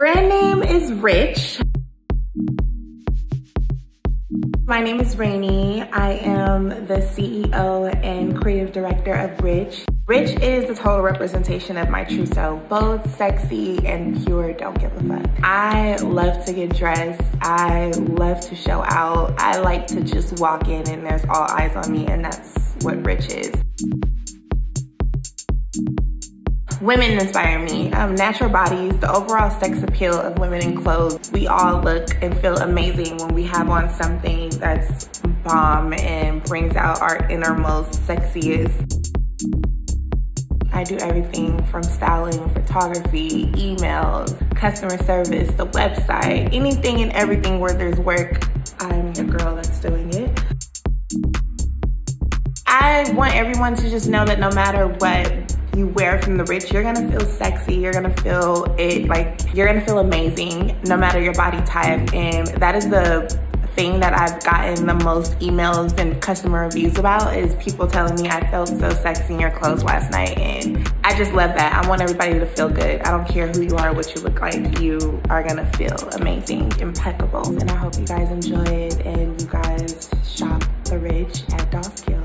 Brand name is RXCH. My name is Rainy. I am the CEO and creative director of RXCH. RXCH is the total representation of my true self, both sexy and pure, don't give a fuck. I love to get dressed. I love to show out. I like to just walk in and there's all eyes on me and that's what RXCH is. Women inspire me. Um, natural bodies, the overall sex appeal of women in clothes. We all look and feel amazing when we have on something that's bomb and brings out our innermost sexiest. I do everything from styling, photography, emails, customer service, the website, anything and everything where there's work, I'm the girl that's doing it. I want everyone to just know that no matter what you wear from the RXCH, you're gonna feel sexy, you're gonna feel it, like, you're gonna feel amazing no matter your body type. And that is the thing that I've gotten the most emails and customer reviews about is people telling me I felt so sexy in your clothes last night. And I just love that. I want everybody to feel good. I don't care who you are, what you look like, you are gonna feel amazing, impeccable. And I hope you guys enjoy it and you guys shop the RXCH at Dolls Kill.